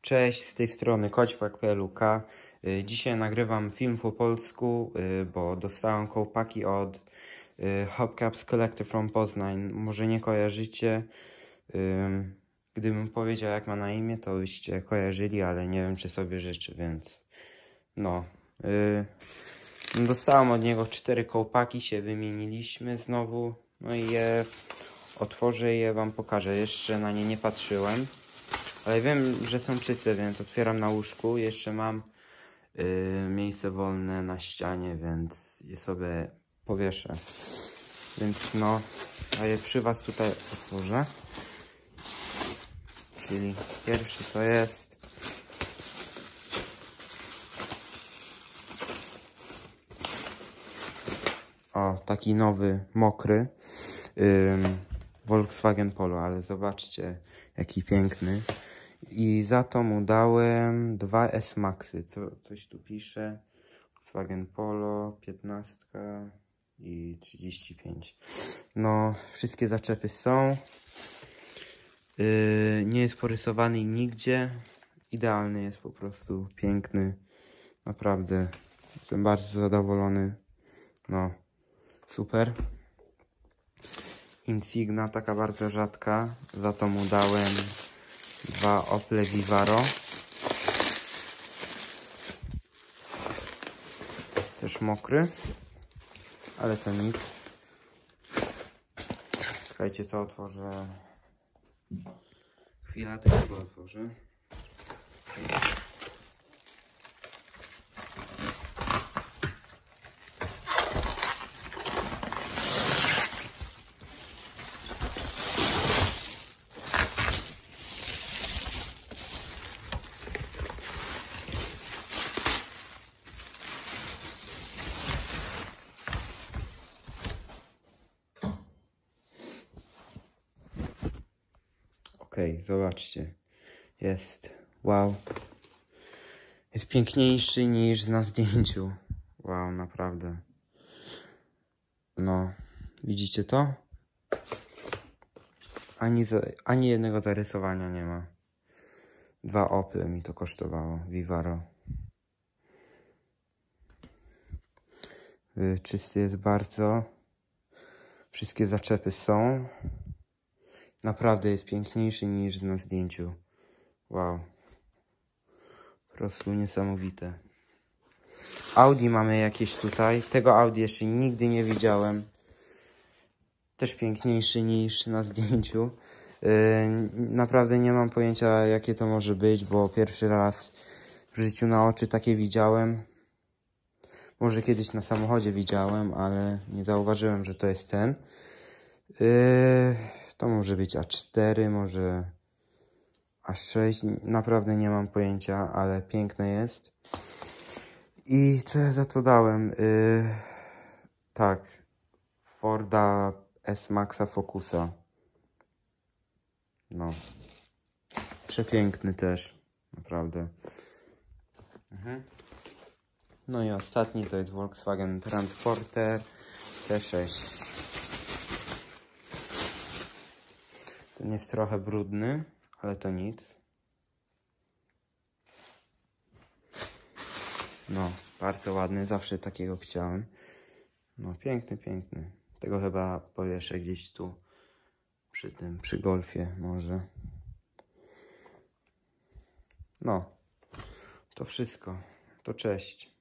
Cześć, z tej strony koćpak.pl.k. Y, Dzisiaj nagrywam film po polsku, y, bo dostałem kołpaki od y, Hopcaps Collector from Poznań. Może nie kojarzycie. Ym, Gdybym powiedział jak ma na imię, to byście kojarzyli, ale nie wiem czy sobie życzę, więc no Dostałem od niego cztery kołpaki, się wymieniliśmy znowu. No i je otworzę i je wam pokażę. Jeszcze na nie nie patrzyłem. Ale wiem, że są czyste, więc otwieram na łóżku. Jeszcze mam y, miejsce wolne na ścianie, więc je sobie powieszę. Więc no, a je przy was tutaj otworzę. Czyli pierwszy to jest o, taki nowy, mokry ym, Volkswagen Polo, ale zobaczcie jaki piękny. I za to mu dałem dwa S-Maxy. Co, coś tu pisze. Volkswagen Polo, 15 i 35. No, wszystkie zaczepy są. Yy, nie jest porysowany nigdzie. Idealny jest po prostu. Piękny. Naprawdę. Jestem bardzo zadowolony. No, super. Insigna taka bardzo rzadka. Za to mu dałem dwa Ople Vivaro. Też mokry. Ale to nic. Czekajcie, to otworzę. Chwila, tego otworzę. Okej, zobaczcie. Jest. Wow. Jest piękniejszy niż na zdjęciu. Wow, naprawdę. No, widzicie to? Ani, za, ani jednego zarysowania nie ma. Dwa Ople mi to kosztowało. Vivaro. Y, Czysty jest bardzo. Wszystkie zaczepy są. Naprawdę jest piękniejszy niż na zdjęciu. Wow. Po prostu niesamowite. Audi mamy jakieś tutaj. Tego Audi jeszcze nigdy nie widziałem. Też piękniejszy niż na zdjęciu. Yy, naprawdę nie mam pojęcia jakie to może być, bo pierwszy raz w życiu na oczy takie widziałem. Może kiedyś na samochodzie widziałem, ale nie zauważyłem, że to jest ten. Yy, to może być A4, może A6. Naprawdę nie mam pojęcia, ale piękne jest. I co ja za to dałem? Yy, tak. Forda S-Maxa Focusa. No. Przepiękny też. Naprawdę. Mhm. No i ostatni to jest Volkswagen Transporter T6. Ten jest trochę brudny, ale to nic. No, bardzo ładny, zawsze takiego chciałem. No, piękny, piękny. Tego chyba powieszę gdzieś tu przy tym, przy golfie może. No, to wszystko. To cześć.